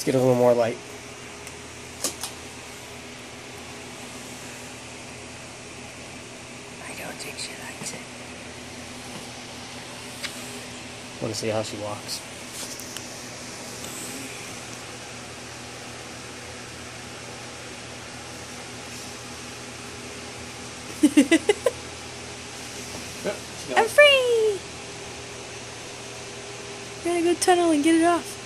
Let's get a little more light. I don't think she likes it. Want to see how she walks. I'm free! Gotta go tunnel and get it off.